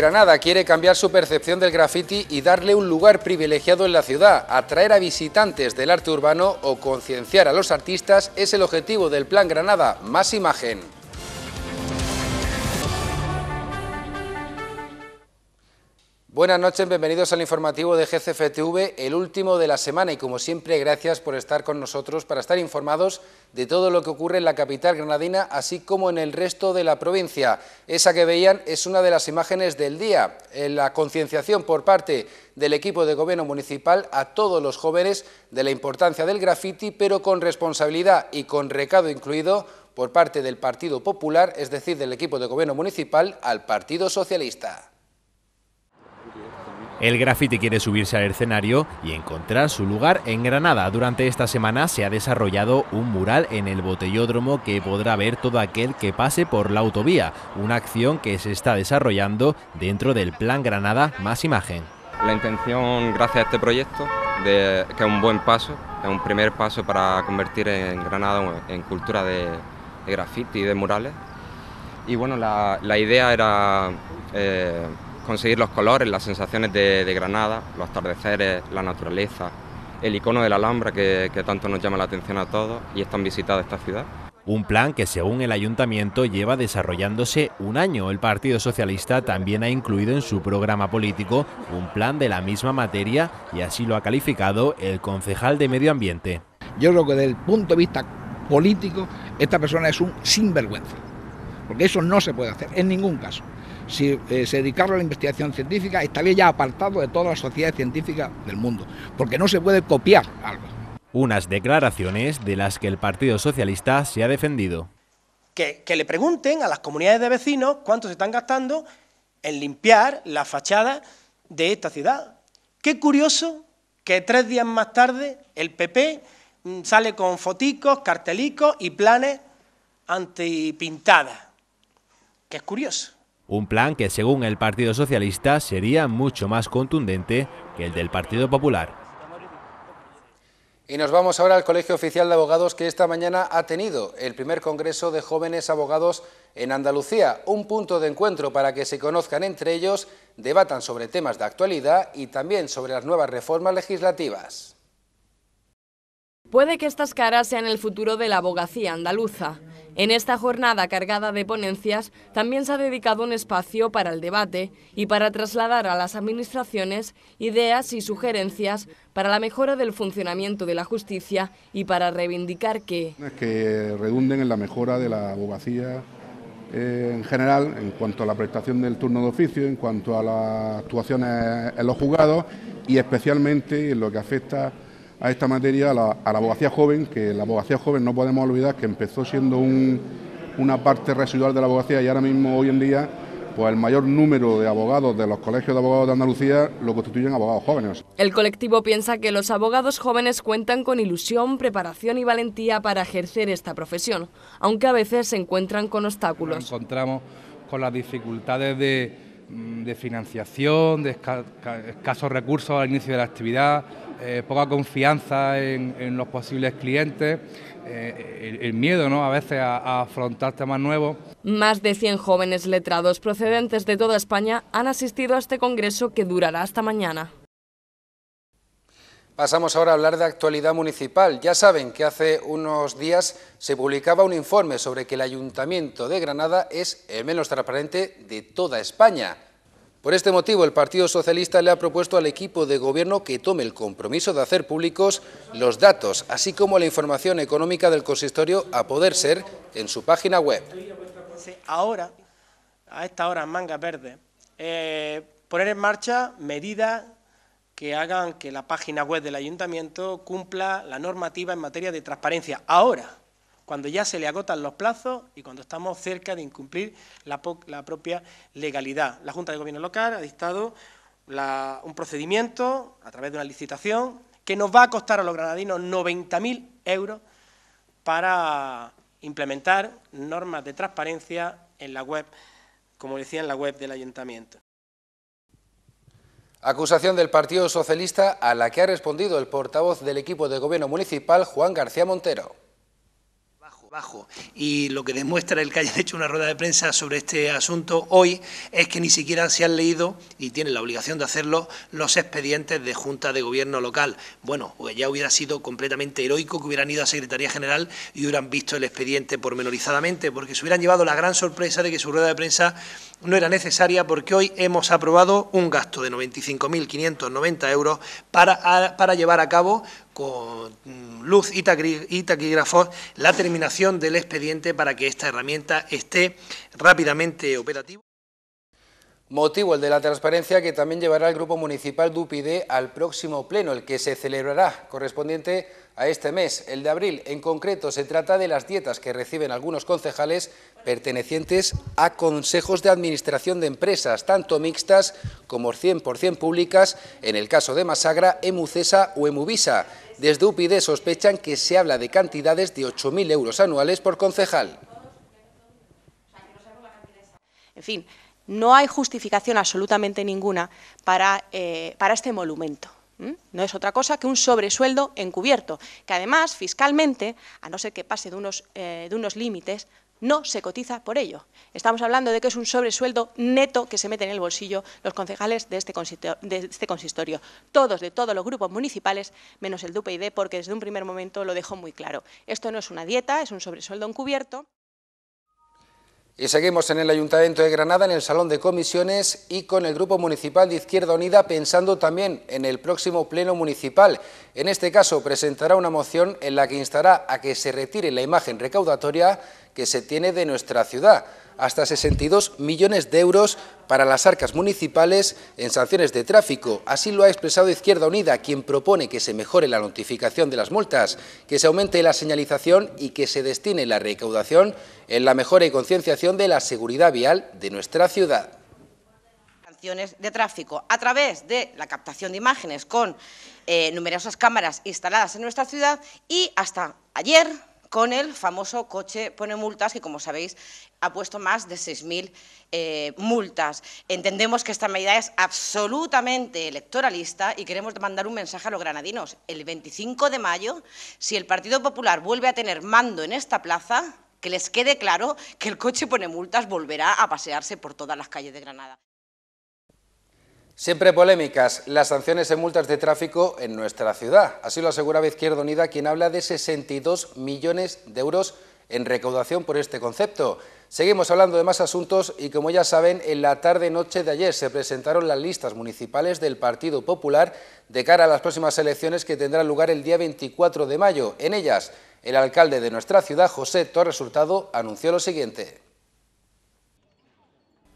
Granada quiere cambiar su percepción del graffiti y darle un lugar privilegiado en la ciudad. Atraer a visitantes del arte urbano o concienciar a los artistas es el objetivo del Plan Granada. Más imagen. Buenas noches, bienvenidos al informativo de GCFTV, el último de la semana y como siempre gracias por estar con nosotros para estar informados de todo lo que ocurre en la capital granadina así como en el resto de la provincia. Esa que veían es una de las imágenes del día, la concienciación por parte del equipo de gobierno municipal a todos los jóvenes de la importancia del grafiti, pero con responsabilidad y con recado incluido por parte del Partido Popular, es decir, del equipo de gobierno municipal al Partido Socialista. El graffiti quiere subirse al escenario y encontrar su lugar en Granada. Durante esta semana se ha desarrollado un mural en el botellódromo que podrá ver todo aquel que pase por la autovía, una acción que se está desarrollando dentro del Plan Granada Más Imagen. La intención, gracias a este proyecto, de, que es un buen paso, es un primer paso para convertir en Granada en cultura de, graffiti y de murales. Y bueno, la, idea era... Eh, conseguir los colores, las sensaciones de, Granada, los atardeceres, la naturaleza, el icono de la Alhambra que, tanto nos llama la atención a todos y es tan visitada esta ciudad. Un plan que según el ayuntamiento lleva desarrollándose un año. El Partido Socialista también ha incluido en su programa político un plan de la misma materia y así lo ha calificado el concejal de Medio Ambiente. Yo creo que desde el punto de vista político esta persona es un sinvergüenza, porque eso no se puede hacer en ningún caso si eh, se dedicara a la investigación científica, estaría ya apartado de todas las sociedades científicas del mundo, porque no se puede copiar algo. Unas declaraciones de las que el Partido Socialista se ha defendido. Que, que le pregunten a las comunidades de vecinos cuánto se están gastando en limpiar la fachada de esta ciudad. Qué curioso que tres días más tarde el PP mm, sale con foticos, cartelicos y planes antipintadas. Que es curioso. Un plan que, según el Partido Socialista, sería mucho más contundente que el del Partido Popular. Y nos vamos ahora al Colegio Oficial de Abogados que esta mañana ha tenido el primer Congreso de Jóvenes Abogados en Andalucía, un punto de encuentro para que se conozcan entre ellos, debatan sobre temas de actualidad y también sobre las nuevas reformas legislativas. Puede que estas caras sean el futuro de la abogacía andaluza. En esta jornada cargada de ponencias también se ha dedicado un espacio para el debate y para trasladar a las administraciones ideas y sugerencias para la mejora del funcionamiento de la justicia y para reivindicar que... Que redunden en la mejora de la abogacía eh, en general, en cuanto a la prestación del turno de oficio, en cuanto a las actuaciones en los juzgados y especialmente en lo que afecta a esta materia, a la, abogacía joven, que la abogacía joven no podemos olvidar que empezó siendo una parte residual de la abogacía y ahora mismo, hoy en día, pues el mayor número de abogados de los colegios de abogados de Andalucía lo constituyen abogados jóvenes. El colectivo piensa que los abogados jóvenes cuentan con ilusión, preparación y valentía para ejercer esta profesión, aunque a veces se encuentran con obstáculos. Nos encontramos con las dificultades de, mm, financiación, de escasos recursos al inicio de la actividad, eh, poca confianza en, los posibles clientes, eh, el, miedo ¿no? a veces a, afrontar temas nuevos. Más de 100 jóvenes letrados procedentes de toda España han asistido a este congreso que durará hasta mañana. Pasamos ahora a hablar de actualidad municipal. Ya saben que hace unos días se publicaba un informe sobre que el Ayuntamiento de Granada es el menos transparente de toda España. Por este motivo, el Partido Socialista le ha propuesto al equipo de gobierno que tome el compromiso de hacer públicos los datos, así como la información económica del consistorio a poder ser en su página web. Ahora, a esta hora en Manga Verde, eh, poner en marcha medidas que hagan que la página web del ayuntamiento cumpla la normativa en materia de transparencia. Ahora, cuando ya se le agotan los plazos y cuando estamos cerca de incumplir la, propia legalidad. La Junta de Gobierno Local ha dictado un procedimiento a través de una licitación que nos va a costar a los granadinos 90.000 euros para implementar normas de transparencia en la web, como decía, en la web del Ayuntamiento. Acusación del Partido Socialista a la que ha respondido el portavoz del equipo de gobierno municipal, Juan García Montero Bajo. Y lo que demuestra el que hayan hecho una rueda de prensa sobre este asunto hoy es que ni siquiera se han leído, y tienen la obligación de hacerlo, los expedientes de Junta de Gobierno local. Bueno, pues ya hubiera sido completamente heroico que hubieran ido a Secretaría General y hubieran visto el expediente pormenorizadamente, porque se hubieran llevado la gran sorpresa de que su rueda de prensa no era necesaria porque hoy hemos aprobado un gasto de 95.590 euros para, para llevar a cabo con luz y taquígrafos la terminación del expediente para que esta herramienta esté rápidamente operativa. Motivo el de la transparencia que también llevará el Grupo Municipal DUPIDE al próximo pleno, el que se celebrará correspondiente a este mes, el de abril. En concreto, se trata de las dietas que reciben algunos concejales pertenecientes a consejos de administración de empresas, tanto mixtas como 100% públicas, en el caso de Masagra, Emucesa o Emuvisa. Desde UPIDE sospechan que se habla de cantidades de 8.000 euros anuales por concejal. En fin, no hay justificación absolutamente ninguna para, eh, para este monumento. No es otra cosa que un sobresueldo encubierto, que además, fiscalmente, a no ser que pase de unos, eh, de unos límites, no se cotiza por ello. Estamos hablando de que es un sobresueldo neto que se mete en el bolsillo los concejales de este, este consistorio, todos de todos los grupos municipales, menos el DUPID, porque desde un primer momento lo dejó muy claro. Esto no es una dieta, es un sobresueldo encubierto. Y seguimos en el Ayuntamiento de Granada, en el Salón de Comisiones y con el Grupo Municipal de Izquierda Unida, pensando también en el próximo Pleno Municipal. En este caso, presentará una moción en la que instará a que se retire la imagen recaudatoria que se tiene de nuestra ciudad hasta 62 millones de euros para las arcas municipales en sanciones de tráfico. Así lo ha expresado Izquierda Unida, quien propone que se mejore la notificación de las multas, que se aumente la señalización y que se destine la recaudación en la mejora y concienciación de la seguridad vial de nuestra ciudad sanciones de tráfico a través de la captación de imágenes con eh, numerosas cámaras instaladas en nuestra ciudad y hasta ayer con el famoso coche pone multas, que como sabéis ha puesto más de 6.000 eh, multas. Entendemos que esta medida es absolutamente electoralista y queremos mandar un mensaje a los granadinos. El 25 de mayo, si el Partido Popular vuelve a tener mando en esta plaza, que les quede claro que el coche pone multas volverá a pasearse por todas las calles de Granada. Siempre polémicas las sanciones en multas de tráfico en nuestra ciudad. Así lo aseguraba Izquierda Unida, quien habla de 62 millones de euros en recaudación por este concepto. Seguimos hablando de más asuntos y como ya saben, en la tarde-noche de ayer se presentaron las listas municipales del Partido Popular de cara a las próximas elecciones que tendrán lugar el día 24 de mayo. En ellas, el alcalde de nuestra ciudad, José Torres Hurtado, anunció lo siguiente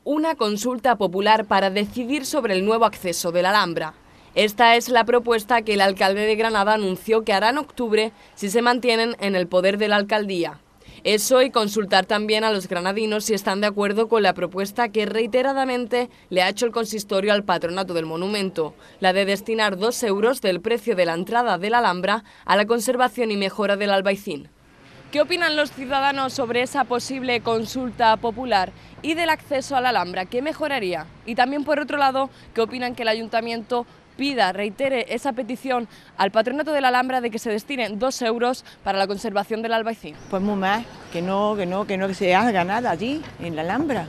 una consulta popular para decidir sobre el nuevo acceso de la Alhambra. Esta es la propuesta que el alcalde de Granada anunció que hará en octubre si se mantienen en el poder de la alcaldía. Eso y consultar también a los granadinos si están de acuerdo con la propuesta que reiteradamente le ha hecho el consistorio al patronato del monumento, la de destinar dos euros del precio de la entrada de la Alhambra a la conservación y mejora del albaicín. ¿Qué opinan los ciudadanos sobre esa posible consulta popular y del acceso a la Alhambra? ¿Qué mejoraría? Y también, por otro lado, ¿qué opinan que el ayuntamiento pida, reitere esa petición al patronato de la Alhambra de que se destinen dos euros para la conservación del albaicín? Pues muy más, que no, que no, que no se haga nada allí, en la Alhambra.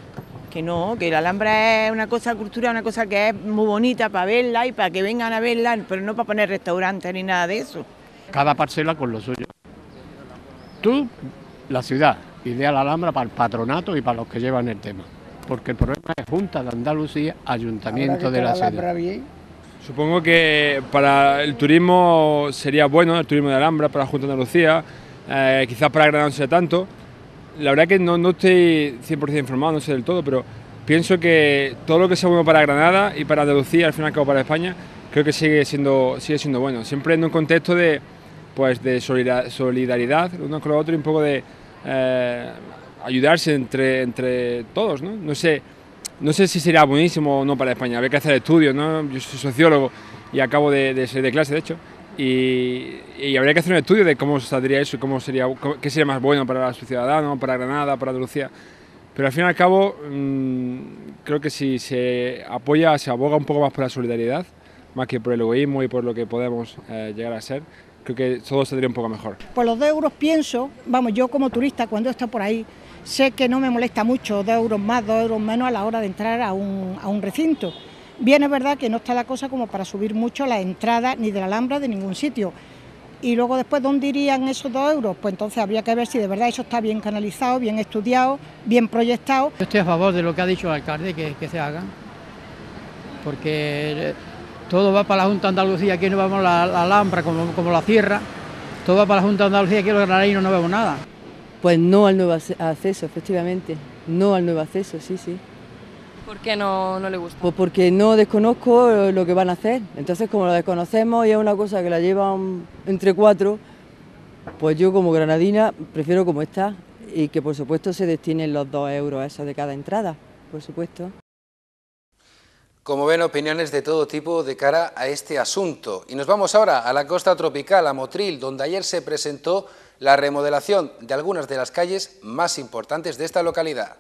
Que no, que la Alhambra es una cosa cultural, una cosa que es muy bonita para verla y para que vengan a verla, pero no para poner restaurantes ni nada de eso. Cada parcela con lo suyo tú, la ciudad, idea la Alhambra para el patronato y para los que llevan el tema. Porque el problema es Junta de Andalucía, Ayuntamiento de la, ciudad. Supongo que para el turismo sería bueno, el turismo de Alhambra, para la Junta de Andalucía, eh, quizás para Granada no sea tanto. La verdad que no, no estoy 100% informado, no sé del todo, pero pienso que todo lo que sea bueno para Granada y para Andalucía, al fin y al cabo para España, creo que sigue siendo, sigue siendo bueno. Siempre en un contexto de pues de solidaridad uno con el otro y un poco de eh, ayudarse entre, entre todos, ¿no? No sé, no sé si sería buenísimo o no para España, habría que hacer estudios, ¿no? Yo soy sociólogo y acabo de, ser de clase, de hecho, y, habría que hacer un estudio de cómo saldría eso y cómo sería, qué sería más bueno para los ciudadanos, para Granada, para Andalucía. Pero al fin y al cabo, mm, creo que si se apoya, se aboga un poco más por la solidaridad, más que por el egoísmo y por lo que podemos eh, llegar a ser, creo que todo saldría un poco mejor. Pues los dos euros pienso, vamos, yo como turista cuando está por ahí, sé que no me molesta mucho dos euros más, dos euros menos a la hora de entrar a un, a un recinto. Bien es verdad que no está la cosa como para subir mucho la entrada ni de la Alhambra de ningún sitio. Y luego después, ¿dónde irían esos dos euros? Pues entonces habría que ver si de verdad eso está bien canalizado, bien estudiado, bien proyectado. Yo estoy a favor de lo que ha dicho el alcalde, que, que se haga, porque todo va para la Junta de Andalucía, aquí no vamos a la, Alhambra como, como la Sierra, todo va para la Junta de Andalucía, aquí los granadinos no vemos nada. Pues no al nuevo acceso, efectivamente, no al nuevo acceso, sí, sí. ¿Por qué no, no le gusta? Pues porque no desconozco lo que van a hacer. Entonces, como lo desconocemos y es una cosa que la llevan entre cuatro, pues yo como granadina prefiero como está y que por supuesto se destinen los dos euros esos de cada entrada, por supuesto. Como ven, opiniones de todo tipo de cara a este asunto. Y nos vamos ahora a la costa tropical, a Motril, donde ayer se presentó la remodelación de algunas de las calles más importantes de esta localidad.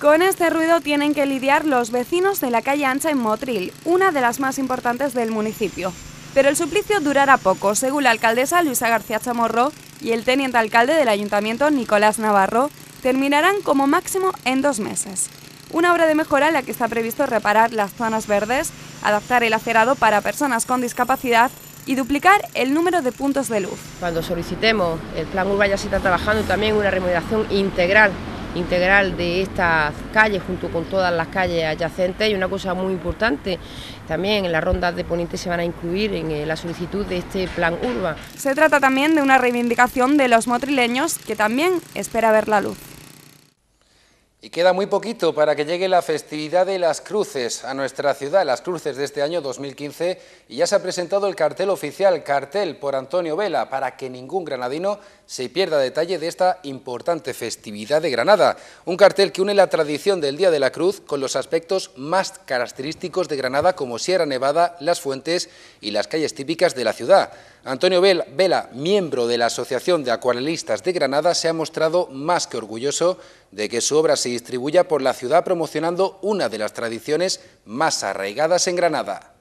Con este ruido tienen que lidiar los vecinos de la calle Ancha en Motril, una de las más importantes del municipio. Pero el suplicio durará poco, según la alcaldesa Luisa García Chamorro y el teniente alcalde del ayuntamiento Nicolás Navarro, terminarán como máximo en dos meses. Una obra de mejora en la que está previsto reparar las zonas verdes, adaptar el acerado para personas con discapacidad y duplicar el número de puntos de luz. Cuando solicitemos el plan urbano ya se está trabajando también una remodelación integral integral de estas calles junto con todas las calles adyacentes y una cosa muy importante también en las rondas de Poniente se van a incluir en eh, la solicitud de este plan urba. Se trata también de una reivindicación de los motrileños que también espera ver la luz. Y queda muy poquito para que llegue la festividad de las cruces a nuestra ciudad, las cruces de este año 2015, y ya se ha presentado el cartel oficial, cartel por Antonio Vela, para que ningún granadino se pierda detalle de esta importante festividad de Granada. Un cartel que une la tradición del Día de la Cruz con los aspectos más característicos de Granada, como Sierra Nevada, Las Fuentes y las calles típicas de la ciudad. Antonio Vela, miembro de la Asociación de Acuarelistas de Granada, se ha mostrado más que orgulloso de que su obra se distribuya por la ciudad promocionando una de las tradiciones más arraigadas en Granada.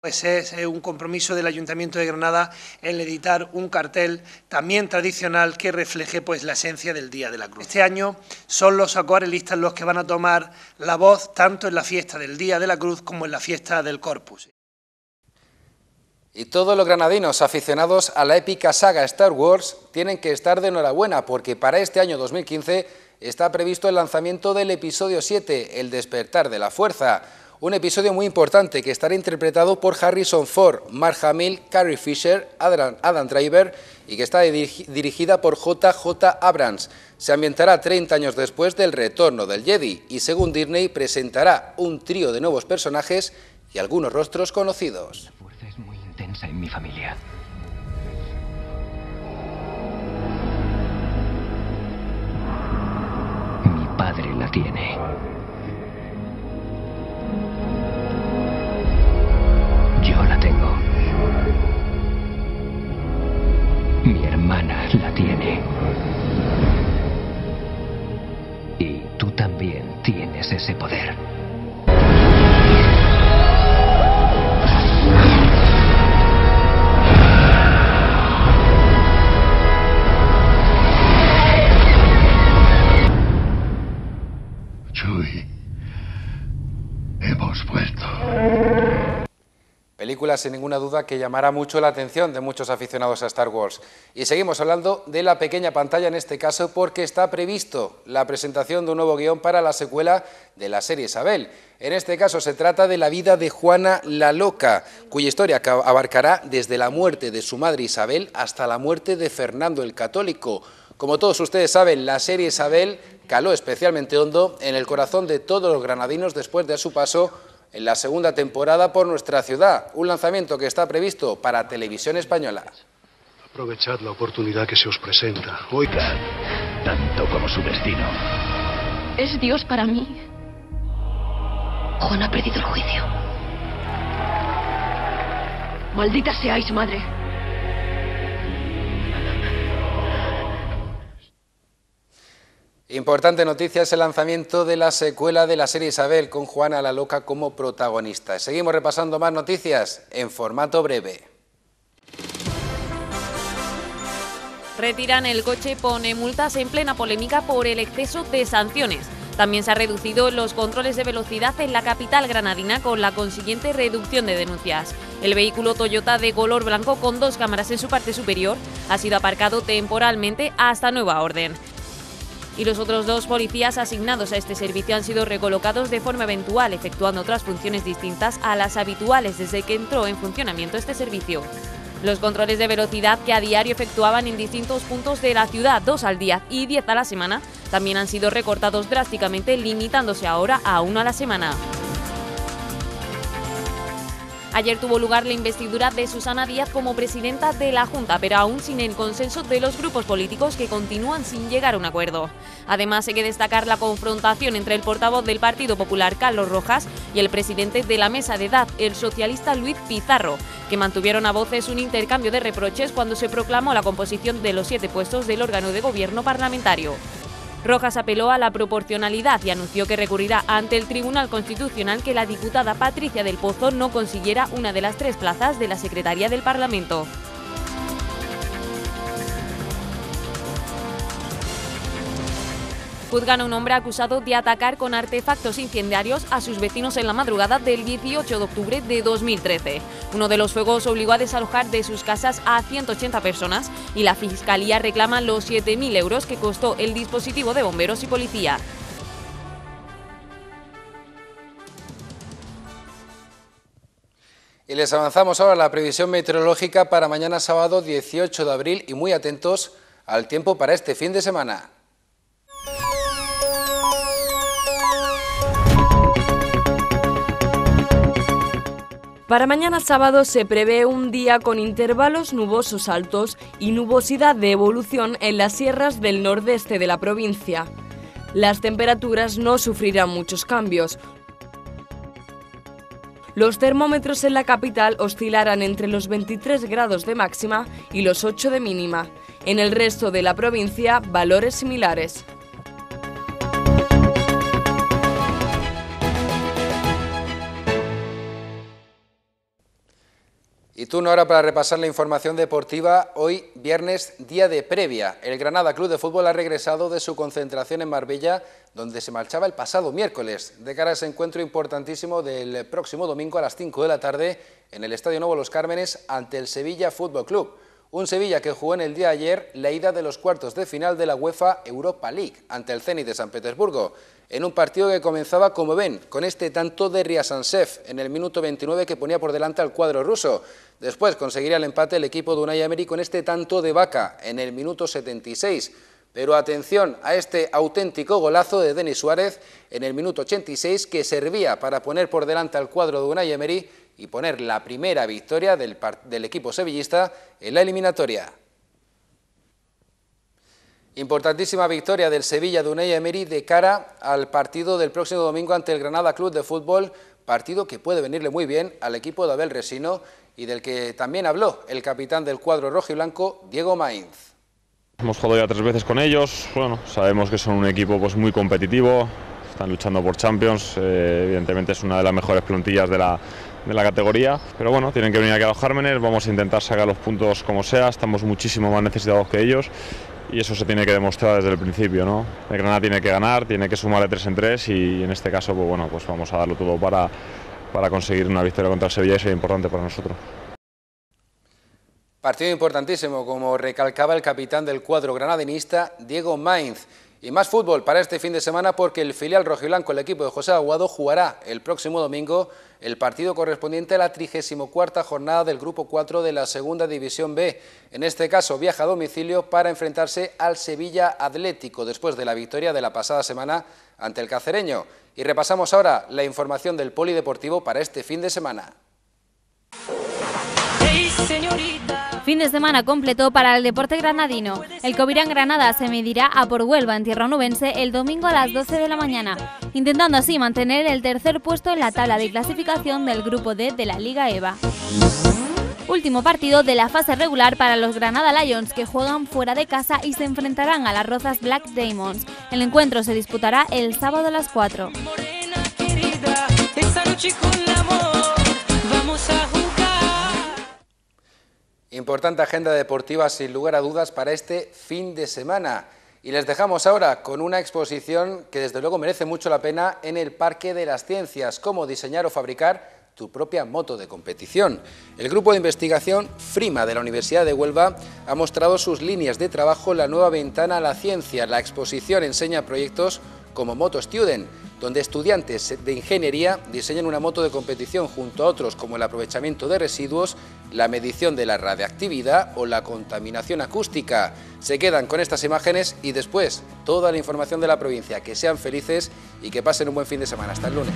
Pues es un compromiso del Ayuntamiento de Granada el editar un cartel también tradicional que refleje pues la esencia del Día de la Cruz. Este año son los acuarelistas los que van a tomar la voz tanto en la fiesta del Día de la Cruz como en la fiesta del Corpus. Y todos los granadinos aficionados a la épica saga Star Wars tienen que estar de enhorabuena porque para este año 2015 está previsto el lanzamiento del episodio 7, El despertar de la fuerza, un episodio muy importante que estará interpretado por Harrison Ford, Mark Hamill, Carrie Fisher, Adam, Driver y que está dirigida por JJ Abrams. Se ambientará 30 años después del retorno del Jedi y según Disney presentará un trío de nuevos personajes y algunos rostros conocidos en mi familia. Mi padre la tiene. Yo la tengo. Mi hermana la tiene. Y tú también tienes ese poder. Película sin ninguna duda que llamará mucho la atención de muchos aficionados a Star Wars. Y seguimos hablando de la pequeña pantalla en este caso porque está previsto la presentación de un nuevo guion para la secuela de la serie Isabel. En este caso se trata de la vida de Juana la Loca, cuya historia abarcará desde la muerte de su madre Isabel hasta la muerte de Fernando el Católico. Como todos ustedes saben, la serie Isabel caló especialmente hondo en el corazón de todos los granadinos después de su paso en la segunda temporada por nuestra ciudad, un lanzamiento que está previsto para Televisión Española. Aprovechad la oportunidad que se os presenta. Oiga, tanto como su destino. Es Dios para mí. Juan ha perdido el juicio. Maldita seáis, madre. Importante noticia es el lanzamiento de la secuela de la serie Isabel con Juana la Loca como protagonista. Seguimos repasando más noticias en formato breve. Retiran el coche, pone multas en plena polémica por el exceso de sanciones. También se han reducido los controles de velocidad en la capital granadina con la consiguiente reducción de denuncias. El vehículo Toyota de color blanco con dos cámaras en su parte superior ha sido aparcado temporalmente hasta nueva orden y los otros dos policías asignados a este servicio han sido recolocados de forma eventual, efectuando otras funciones distintas a las habituales desde que entró en funcionamiento este servicio. Los controles de velocidad que a diario efectuaban en distintos puntos de la ciudad, dos al día y diez a la semana, también han sido recortados drásticamente, limitándose ahora a uno a la semana. Ayer tuvo lugar la investidura de Susana Díaz como presidenta de la Junta, pero aún sin el consenso de los grupos políticos que continúan sin llegar a un acuerdo. Además, hay que destacar la confrontación entre el portavoz del Partido Popular, Carlos Rojas, y el presidente de la mesa de edad, el socialista Luis Pizarro, que mantuvieron a voces un intercambio de reproches cuando se proclamó la composición de los siete puestos del órgano de gobierno parlamentario. Rojas apeló a la proporcionalidad y anunció que recurrirá ante el Tribunal Constitucional que la diputada Patricia del Pozo no consiguiera una de las tres plazas de la Secretaría del Parlamento. Juzgan a un hombre acusado de atacar con artefactos incendiarios a sus vecinos en la madrugada del 18 de octubre de 2013. Uno de los fuegos obligó a desalojar de sus casas a 180 personas y la Fiscalía reclama los 7.000 euros que costó el dispositivo de bomberos y policía. Y les avanzamos ahora la previsión meteorológica para mañana sábado 18 de abril y muy atentos al tiempo para este fin de semana. Para mañana sábado se prevé un día con intervalos nubosos altos y nubosidad de evolución en las sierras del nordeste de la provincia. Las temperaturas no sufrirán muchos cambios. Los termómetros en la capital oscilarán entre los 23 grados de máxima y los 8 de mínima. En el resto de la provincia, valores similares. Y turno ahora para repasar la información deportiva. Hoy, viernes, día de previa. El Granada Club de Fútbol ha regresado de su concentración en Marbella, donde se marchaba el pasado miércoles, de cara a ese encuentro importantísimo del próximo domingo a las 5 de la tarde en el Estadio Nuevo Los Cármenes ante el Sevilla Fútbol Club. Un Sevilla que jugó en el día de ayer la ida de los cuartos de final de la UEFA Europa League ante el Zenit de San Petersburgo en un partido que comenzaba, como ven, con este tanto de Riasansev en el minuto 29 que ponía por delante al cuadro ruso. Después conseguiría el empate el equipo de Unai Emery con este tanto de Vaca en el minuto 76. Pero atención a este auténtico golazo de Denis Suárez en el minuto 86 que servía para poner por delante al cuadro de Unai Emery y poner la primera victoria del, del equipo sevillista en la eliminatoria. Importantísima victoria del Sevilla de Unai Emery de cara al partido del próximo domingo ante el Granada Club de Fútbol, partido que puede venirle muy bien al equipo de Abel Resino y del que también habló el capitán del cuadro rojo y blanco, Diego Mainz. Hemos jugado ya tres veces con ellos, bueno, sabemos que son un equipo pues, muy competitivo, están luchando por Champions, eh, evidentemente es una de las mejores plantillas de la, de la categoría, pero bueno, tienen que venir aquí a los Jármenes, vamos a intentar sacar los puntos como sea, estamos muchísimo más necesitados que ellos y eso se tiene que demostrar desde el principio, ¿no? El Granada tiene que ganar, tiene que sumar de tres en tres y en este caso, pues bueno, pues vamos a darlo todo para, para conseguir una victoria contra el Sevilla y sería importante para nosotros. Partido importantísimo, como recalcaba el capitán del cuadro granadinista, Diego Mainz. Y más fútbol para este fin de semana porque el filial rojiblanco, el equipo de José Aguado, jugará el próximo domingo el partido correspondiente a la 34 jornada del Grupo 4 de la Segunda División B. En este caso viaja a domicilio para enfrentarse al Sevilla Atlético después de la victoria de la pasada semana ante el cacereño. Y repasamos ahora la información del polideportivo para este fin de semana. Fin de semana completo para el deporte granadino. El Covirán Granada se medirá a por Huelva en tierra nubense el domingo a las 12 de la mañana, intentando así mantener el tercer puesto en la tabla de clasificación del grupo D de la Liga EVA. Último partido de la fase regular para los Granada Lions que juegan fuera de casa y se enfrentarán a las Rozas Black Diamonds. El encuentro se disputará el sábado a las 4. Importante agenda deportiva sin lugar a dudas para este fin de semana. Y les dejamos ahora con una exposición que desde luego merece mucho la pena en el Parque de las Ciencias, cómo diseñar o fabricar tu propia moto de competición. El grupo de investigación FRIMA de la Universidad de Huelva ha mostrado sus líneas de trabajo en la nueva ventana a la ciencia. La exposición enseña proyectos como Moto Student, donde estudiantes de ingeniería diseñan una moto de competición junto a otros como el aprovechamiento de residuos, la medición de la radiactividad o la contaminación acústica. Se quedan con estas imágenes y después toda la información de la provincia. Que sean felices y que pasen un buen fin de semana. Hasta el lunes.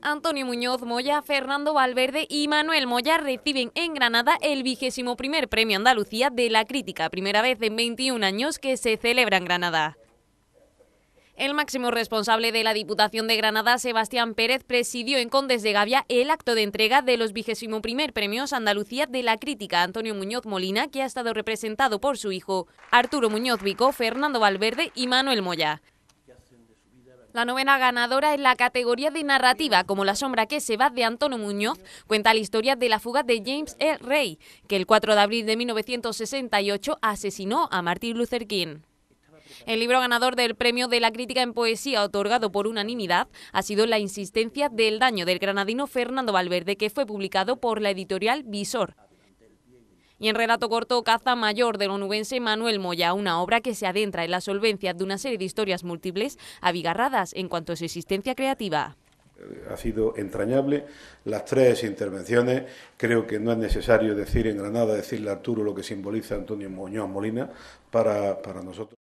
Antonio Muñoz Moya, Fernando Valverde y Manuel Moya reciben en Granada el vigésimo primer premio Andalucía de la crítica, primera vez en 21 años que se celebra en Granada. El máximo responsable de la Diputación de Granada, Sebastián Pérez, presidió en Condes de Gavia el acto de entrega de los vigésimo primer premios Andalucía de la crítica Antonio Muñoz Molina, que ha estado representado por su hijo Arturo Muñoz Vico, Fernando Valverde y Manuel Moya. La novena ganadora en la categoría de narrativa, como La sombra que se va de Antonio Muñoz, cuenta la historia de la fuga de James E. Rey, que el 4 de abril de 1968 asesinó a Martin Luther King. El libro ganador del Premio de la Crítica en Poesía otorgado por unanimidad ha sido La insistencia del daño del granadino Fernando Valverde, que fue publicado por la editorial Visor. Y en relato corto, Caza Mayor del onubense Manuel Moya, una obra que se adentra en la solvencia de una serie de historias múltiples, abigarradas en cuanto a su existencia creativa. Ha sido entrañable las tres intervenciones. Creo que no es necesario decir en Granada, decirle a Arturo lo que simboliza Antonio Muñoz Molina para, para nosotros.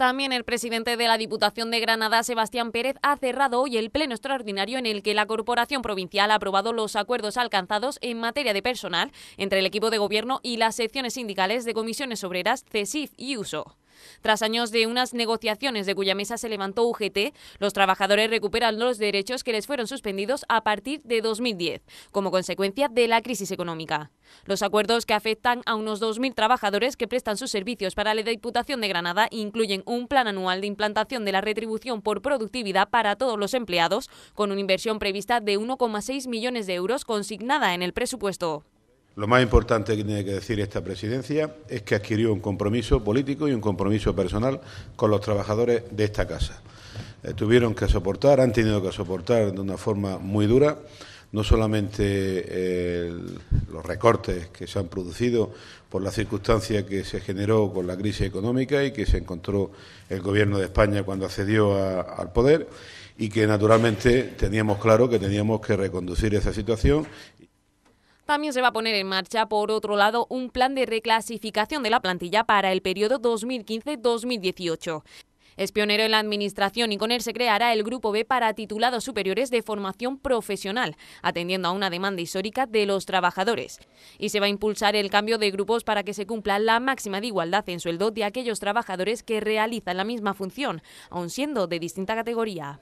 También el presidente de la Diputación de Granada, Sebastián Pérez, ha cerrado hoy el pleno extraordinario en el que la Corporación Provincial ha aprobado los acuerdos alcanzados en materia de personal entre el equipo de gobierno y las secciones sindicales de comisiones obreras CESIF y USO. Tras años de unas negociaciones de cuya mesa se levantó UGT, los trabajadores recuperan los derechos que les fueron suspendidos a partir de 2010, como consecuencia de la crisis económica. Los acuerdos que afectan a unos 2.000 trabajadores que prestan sus servicios para la Diputación de Granada incluyen un plan anual de implantación de la retribución por productividad para todos los empleados, con una inversión prevista de 1,6 millones de euros consignada en el presupuesto. Lo más importante que tiene que decir esta presidencia es que adquirió un compromiso político y un compromiso personal con los trabajadores de esta casa. Eh, tuvieron que soportar, han tenido que soportar de una forma muy dura, no solamente eh, los recortes que se han producido por la circunstancia que se generó con la crisis económica y que se encontró el Gobierno de España cuando accedió al poder y que naturalmente teníamos claro que teníamos que reconducir esa situación también se va a poner en marcha, por otro lado, un plan de reclasificación de la plantilla para el periodo 2015-2018. Es pionero en la Administración y con él se creará el Grupo B para titulados superiores de formación profesional, atendiendo a una demanda histórica de los trabajadores. Y se va a impulsar el cambio de grupos para que se cumpla la máxima de igualdad en sueldo de aquellos trabajadores que realizan la misma función, aun siendo de distinta categoría.